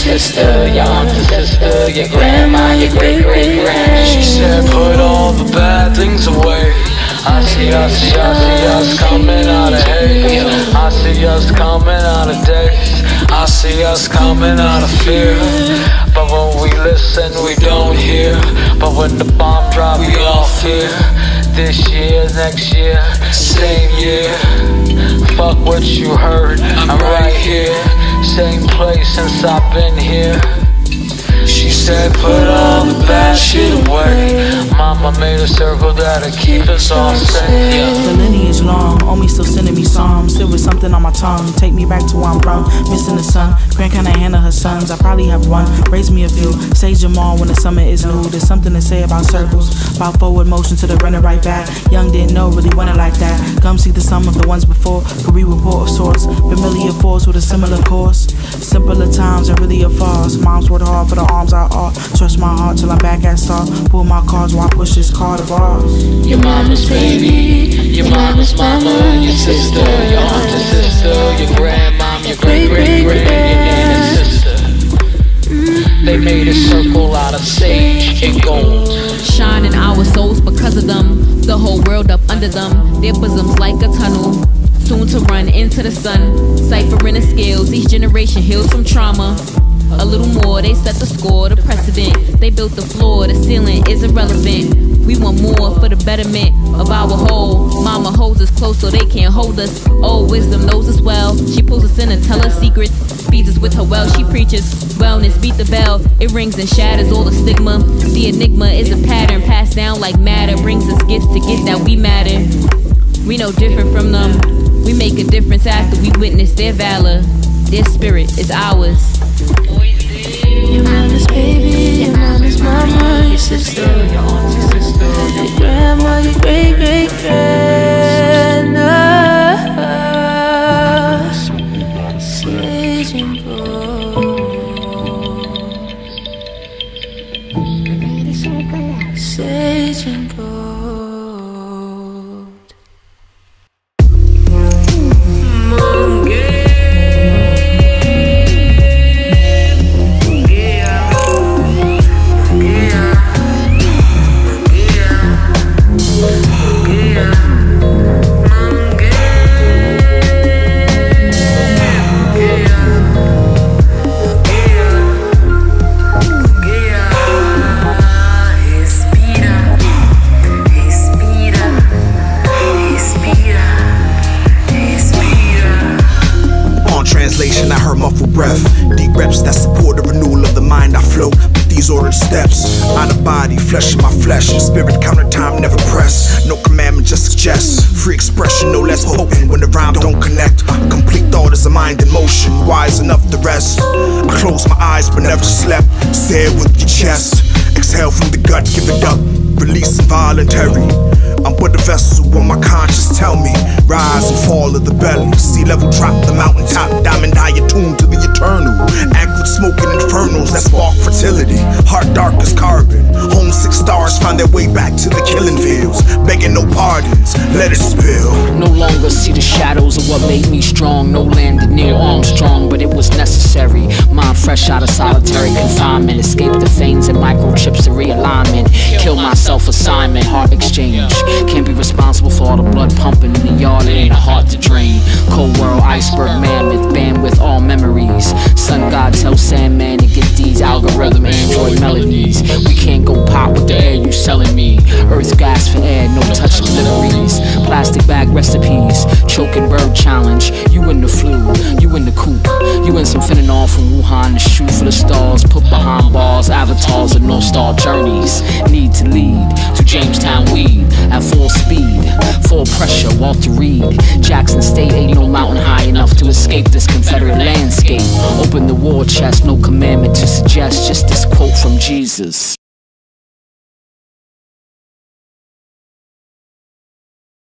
sister, your aunt and sister, your grandma, your great great grand. She said, put all the bad things away. I see, I see, see us coming out of hate. I see us coming out of days. I see us coming out of fear. But when we listen, we don't hear. But when the bomb drop, we all fear. This year, next year, same year. Fuck what you heard, I'm right here. Same place since I've been here. She said, put all the Mama made a circle that'll keep us all safe. Yeah. The lineage long, on me still sending me psalms. Still with something on my tongue, take me back to where I'm from. Missing the sun, Grand kinda handle her sons. I probably have one, raise me a few. Say Jamal when the summer is new. There's something to say about circles. About forward motion to the running right back. Young didn't know, really wanted like that. Come see the sum of the ones before. Career report of sorts. Familiar force with a similar course. Simpler times are really a farce. Moms worked hard for the arms I are. Trust my heart till I'm back at start. Pull my cards while I push this card of ours. Your mama's baby, your mama's mama, your sister, your aunt and sister, your grandma, your great great great, your aunt and sister. They made a circle out of sage and gold. Shine in our souls because of them. The whole world up under them. Their bosoms like a tunnel. Soon to run into the sun. Ciphering the scales. Each generation heals from trauma. They set the score, the precedent. They built the floor, the ceiling is irrelevant. We want more for the betterment of our whole. Mama holds us close so they can't hold us. Old wisdom knows us well. She pulls us in and tell us secrets. Feeds us with her well, she preaches wellness. Beat the bell, it rings and shatters all the stigma. The enigma is a pattern passed down like matter. Brings us gifts to get that we matter. We know different from them. We make a difference after we witness their valor. Their spirit is ours. Sister, your aunt, your sister, your grandma, your great great grandma. Sage and gold. Breath. Deep reps that support the renewal of the mind. I float with these ordered steps. Out of body, flesh in my flesh. Spirit counter time, never press. No commandment, just suggest. Free expression, no less potent when the rhyme don't connect. Complete thought is a mind in motion. Wise enough to rest. I close my eyes but never slept. Say it with your chest. Exhale from the gut, give it up. Release involuntary. I'm but a vessel, what my conscience tell me. Rise and fall of the belly. Sea level drop the mountaintop. Diamond eye attuned eternal. Anchored smoking infernos that spark fertility. Heart dark as carbon. Homesick stars find their way back to the killing fields. Begging no pardons, let it spill. No longer see the shadows of what made me strong. No landed near Armstrong, but it was necessary. Mind fresh out of solitary confinement. Escape the veins and microchips of realignment. Kill my self assignment, heart exchange. Plastic bag recipes, choking bird challenge. You in the flu, you in the coop. You in some fentanyl from Wuhan, the shoe for the stars. Put behind bars, avatars of North Star journeys. Need to lead to Jamestown weed at full speed. Full pressure, Walter Reed. Jackson State ain't no mountain high enough to escape this Confederate landscape. Open the war chest, no commandment to suggest, just this quote from Jesus.